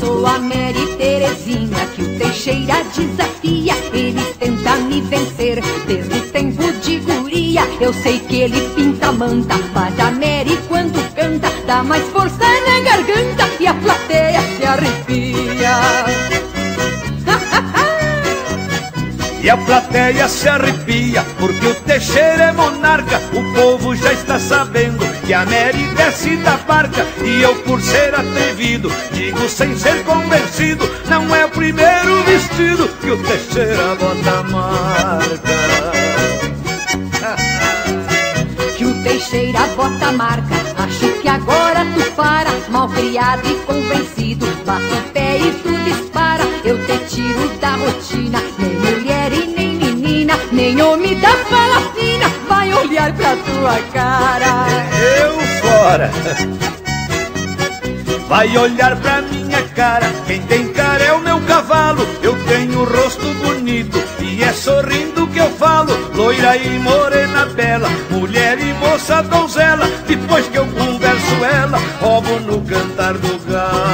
Sou a Mary Terezinha que o Teixeira desafia. Ele tenta me vencer desde o tempo de guria. Eu sei que ele pinta manta, mas a Mary quando canta dá mais força na garganta e a plateia se arrepia. E a plateia se arrepia, porque o Teixeira é monarca. O povo já está sabendo que a Mary desce da barca. E eu, por ser atrevido, digo sem ser convencido: não é o primeiro vestido que o Teixeira bota marca. Que o Teixeira bota marca. Acho que agora tu para, mal criado e convencido. Bate o pé e tu dispara. Eu te tiro da rotina, nem mulher Vai olhar pra tua cara. Eu fora. Vai olhar pra minha cara, quem tem cara é o meu cavalo. Eu tenho rosto bonito e é sorrindo que eu falo. Loira e morena bela, mulher e moça donzela. Depois que eu converso ela, roubo no cantar do galo.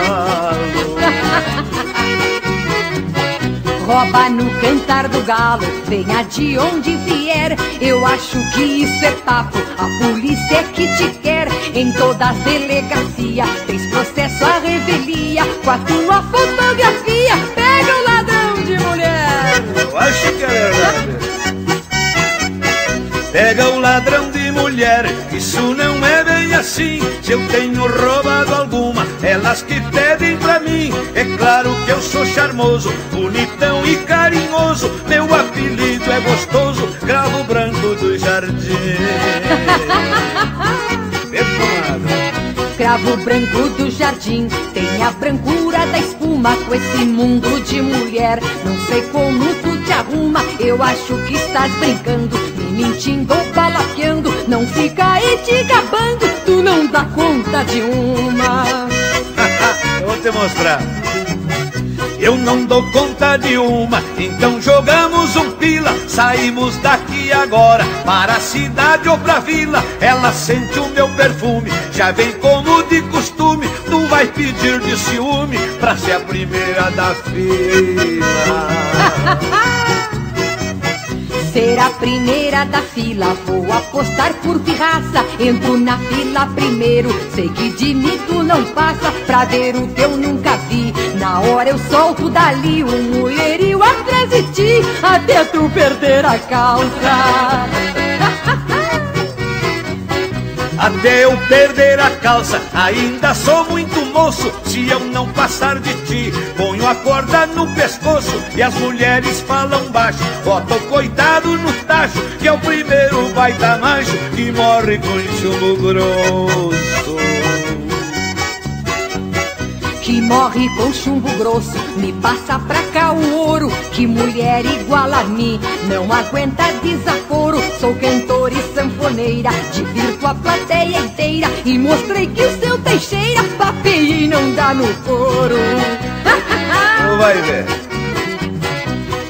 Rouba no cantar do galo, venha de onde vier. Eu acho que isso é papo, a polícia é que te quer. Em todas as delegacias, tens processo à revelia. Com a tua fotografia, pega o ladrão de mulher. Eu acho que é verdade. Pega o ladrão de mulher, isso não é bem assim. Se eu tenho roubado alguma, elas que pedem pra mim. É claro que eu sou charmoso, bonitão e carinhoso. Meu apelido é gostoso, cravo branco do jardim. Perfumado. Cravo branco do jardim tem a brancura da espuma com esse mundo de mulher. Não sei como tu te arruma, eu acho que estás brincando, me mentindo ou. Não fica aí te gabando, tu não dá conta de uma. Eu vou te mostrar. Eu não dou conta de uma, então jogamos um pila. Saímos daqui agora para a cidade ou pra vila. Ela sente o meu perfume, já vem como de costume. Não vai pedir de ciúme pra ser a primeira da fila. Ser a primeira da fila, vou apostar por pirraça. Entro na fila primeiro, sei que de mim tu não passa. Pra ver o teu nunca vi. Na hora eu solto dali um mulherio atrás de ti, até tu perder a calça. Até eu perder a calça, ainda sou muito moço. Se eu não passar de ti, ponho a corda no pescoço. E as mulheres falam baixo, bota o coitado no tacho, que é o primeiro baita macho que morre com chumbo grosso. Morre com chumbo grosso, me passa pra cá o ouro. Que mulher igual a mim, não aguenta desaforo. Sou cantora e sanfoneira, divirto a plateia inteira. E mostrei que o seu Teixeira papeia e não dá no couro. Tu vai ver.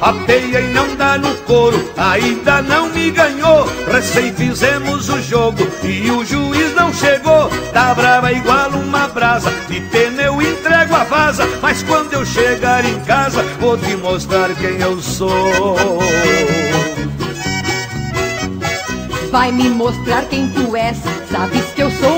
Apeia e não dá no couro, ainda não me ganhou. Recém fizemos o jogo e o juiz não chegou. Tá brava igual uma brasa, de pneu entrego a vaza. Mas quando eu chegar em casa, vou te mostrar quem eu sou. Vai me mostrar quem tu és. Sabes que eu sou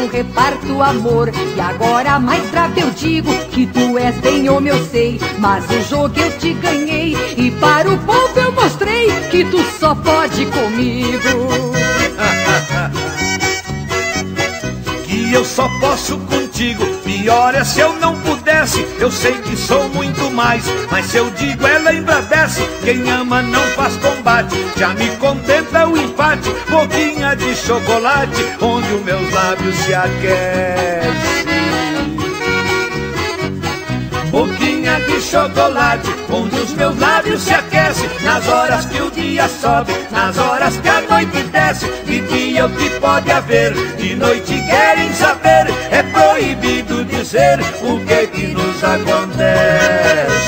não reparto amor. E agora mais bravo eu digo que tu és bem homem, eu sei. Mas o jogo eu te ganhei e para o povo eu mostrei que tu só pode comigo. que eu só posso contigo. Pior é se eu não pudesse, eu sei que sou muito mais. Mas se eu digo, ela embravece. Quem ama não faz combate, já me contenta o empate. Boquinha de chocolate, onde os meus lábios se aquecem. Boquinha de chocolate, onde os meus lábios se aquecem Nas horas que o dia sobe, nas horas que a noite desce De dia o que pode haver, de noite querem saber É proibido dizer o que que nos acontece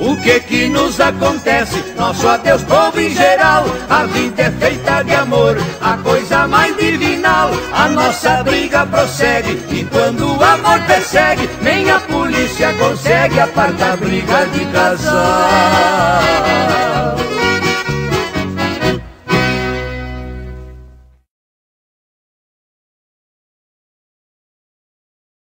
O que que nos acontece? Nosso adeus, povo em geral. A vida é feita de amor, a coisa mais divinal. A nossa briga prossegue e quando o amor persegue, nem a polícia consegue apartar a briga de casal.